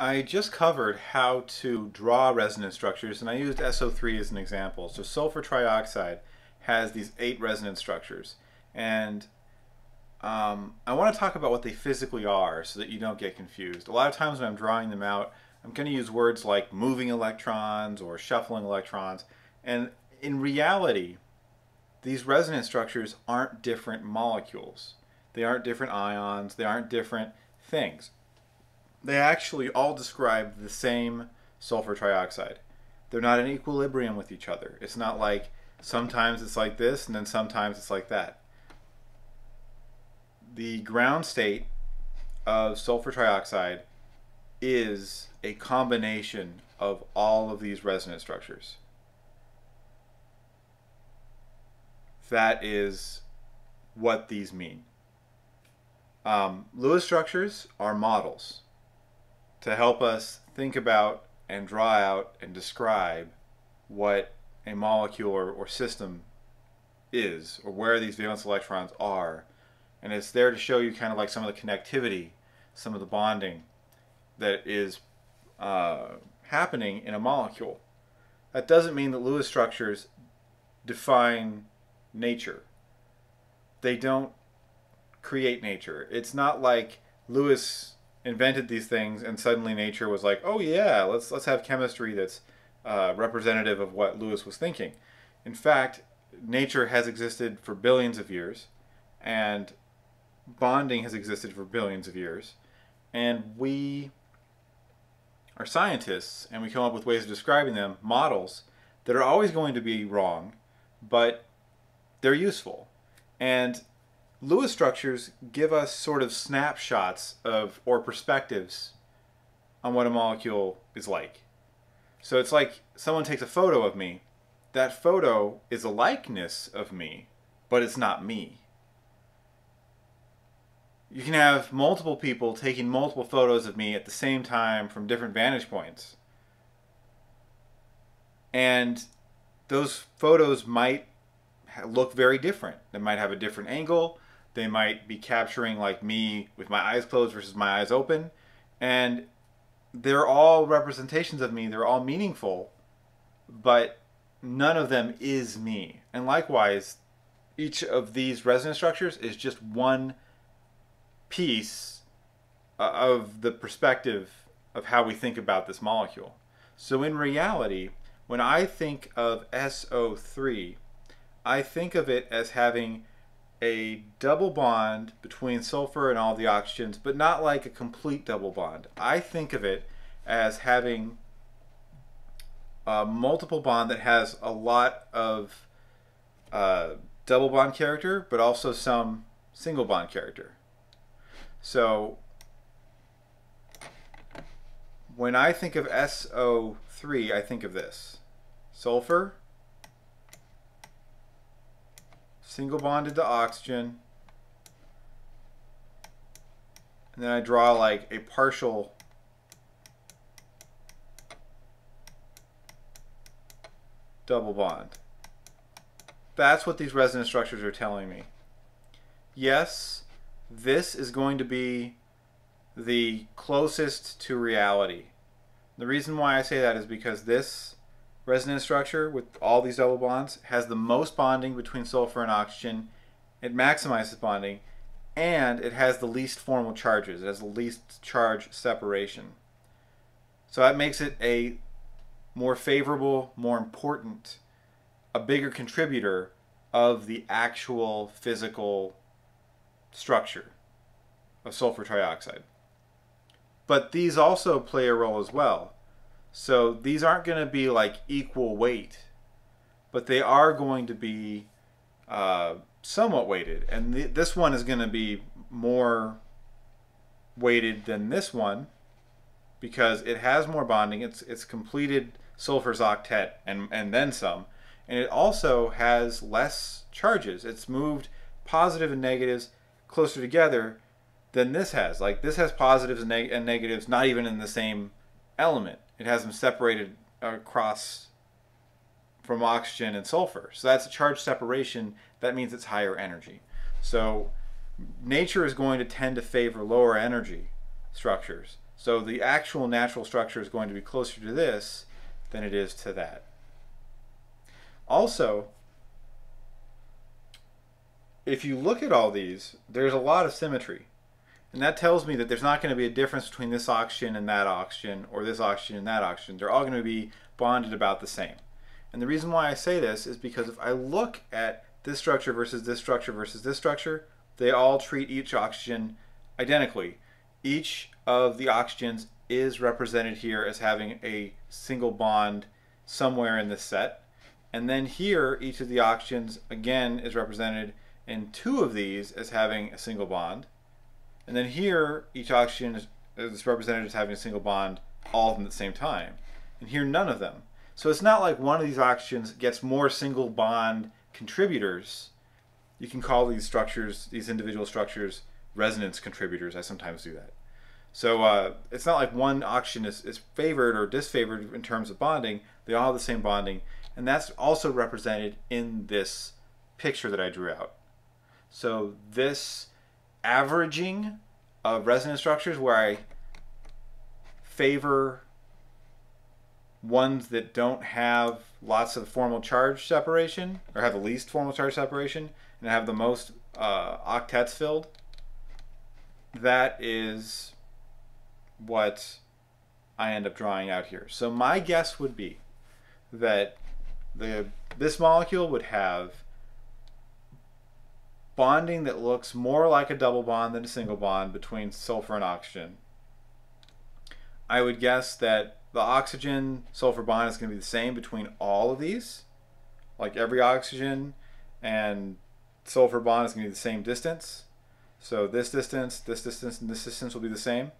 I just covered how to draw resonance structures and I used SO3 as an example. So sulfur trioxide has these eight resonance structures and um, I want to talk about what they physically are so that you don't get confused. A lot of times when I'm drawing them out I'm going to use words like moving electrons or shuffling electrons and in reality these resonance structures aren't different molecules. They aren't different ions, they aren't different things they actually all describe the same sulfur trioxide. They're not in equilibrium with each other. It's not like sometimes it's like this and then sometimes it's like that. The ground state of sulfur trioxide is a combination of all of these resonance structures. That is what these mean. Um, Lewis structures are models to help us think about and draw out and describe what a molecule or, or system is or where these valence electrons are. And it's there to show you kind of like some of the connectivity, some of the bonding that is uh, happening in a molecule. That doesn't mean that Lewis structures define nature. They don't create nature. It's not like Lewis invented these things and suddenly nature was like, oh yeah, let's let's have chemistry that's uh, representative of what Lewis was thinking. In fact, nature has existed for billions of years, and bonding has existed for billions of years, and we are scientists and we come up with ways of describing them, models that are always going to be wrong, but they're useful. And Lewis structures give us sort of snapshots of or perspectives on what a molecule is like. So it's like someone takes a photo of me. That photo is a likeness of me, but it's not me. You can have multiple people taking multiple photos of me at the same time from different vantage points. And those photos might look very different. They might have a different angle, they might be capturing like me with my eyes closed versus my eyes open. And they're all representations of me. They're all meaningful, but none of them is me. And likewise, each of these resonance structures is just one piece uh, of the perspective of how we think about this molecule. So in reality, when I think of SO3, I think of it as having a double bond between sulfur and all the oxygens, but not like a complete double bond. I think of it as having a multiple bond that has a lot of uh, double bond character, but also some single bond character. So when I think of SO3, I think of this. Sulfur, single bonded to oxygen. And then I draw like a partial double bond. That's what these resonance structures are telling me. Yes, this is going to be the closest to reality. The reason why I say that is because this resonance structure with all these double bonds has the most bonding between sulfur and oxygen. It maximizes bonding and it has the least formal charges. It has the least charge separation. So that makes it a more favorable, more important, a bigger contributor of the actual physical structure of sulfur trioxide. But these also play a role as well. So these aren't going to be like equal weight, but they are going to be uh, somewhat weighted. And th this one is going to be more weighted than this one because it has more bonding. It's it's completed sulfur's octet and and then some, and it also has less charges. It's moved positive and negatives closer together than this has. Like this has positives and, neg and negatives not even in the same element it has them separated across from oxygen and sulfur. So that's a charge separation. That means it's higher energy. So nature is going to tend to favor lower energy structures. So the actual natural structure is going to be closer to this than it is to that. Also, if you look at all these, there's a lot of symmetry. And that tells me that there's not going to be a difference between this oxygen and that oxygen, or this oxygen and that oxygen. They're all going to be bonded about the same. And the reason why I say this is because if I look at this structure versus this structure versus this structure, they all treat each oxygen identically. Each of the oxygens is represented here as having a single bond somewhere in this set. And then here, each of the oxygens, again, is represented in two of these as having a single bond. And then here, each oxygen is, is represented as having a single bond, all of them at the same time. And here, none of them. So it's not like one of these oxygens gets more single bond contributors. You can call these structures, these individual structures, resonance contributors. I sometimes do that. So uh, it's not like one oxygen is, is favored or disfavored in terms of bonding. They all have the same bonding. And that's also represented in this picture that I drew out. So this averaging of resonance structures where I favor ones that don't have lots of formal charge separation or have the least formal charge separation and have the most uh, octets filled, that is what I end up drawing out here. So my guess would be that the this molecule would have bonding that looks more like a double bond than a single bond between sulfur and oxygen. I would guess that the oxygen sulfur bond is going to be the same between all of these. Like every oxygen and sulfur bond is going to be the same distance. So this distance, this distance, and this distance will be the same.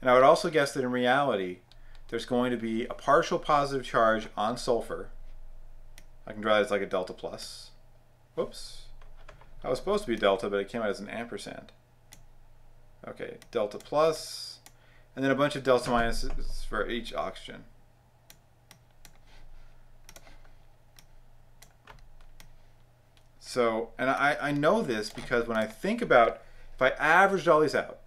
And I would also guess that in reality, there's going to be a partial positive charge on sulfur. I can draw that as like a delta plus. Whoops. I was supposed to be delta, but it came out as an ampersand. Okay, delta plus, and then a bunch of delta minuses for each oxygen. So, and I, I know this because when I think about, if I averaged all these out,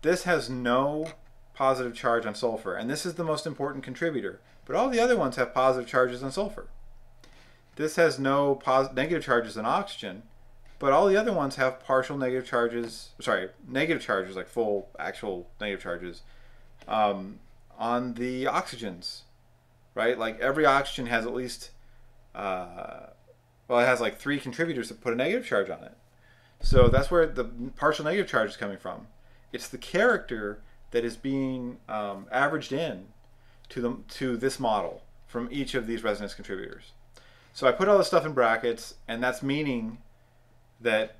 this has no positive charge on sulfur, and this is the most important contributor. But all the other ones have positive charges on sulfur. This has no negative charges on oxygen, but all the other ones have partial negative charges, sorry, negative charges, like full actual negative charges, um, on the oxygens, right? Like every oxygen has at least, uh, well, it has like three contributors that put a negative charge on it. So that's where the partial negative charge is coming from. It's the character that is being um, averaged in to the to this model from each of these resonance contributors. So I put all this stuff in brackets, and that's meaning that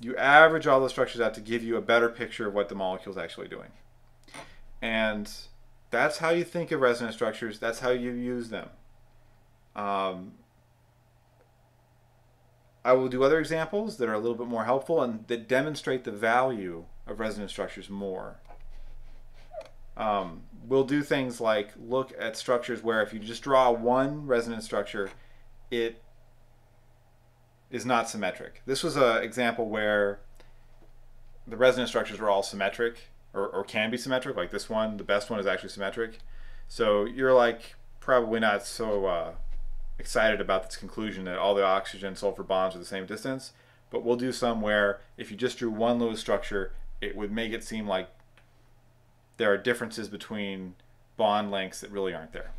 you average all those structures out to give you a better picture of what the molecule is actually doing. And that's how you think of resonance structures. That's how you use them. Um, I will do other examples that are a little bit more helpful and that demonstrate the value of resonance structures more. Um, we'll do things like look at structures where if you just draw one resonance structure, it is not symmetric. This was an example where the resonance structures were all symmetric or, or can be symmetric. Like this one, the best one is actually symmetric. So you're like probably not so uh, excited about this conclusion that all the oxygen sulfur bonds are the same distance. But we'll do some where if you just drew one Lewis structure, it would make it seem like there are differences between bond lengths that really aren't there.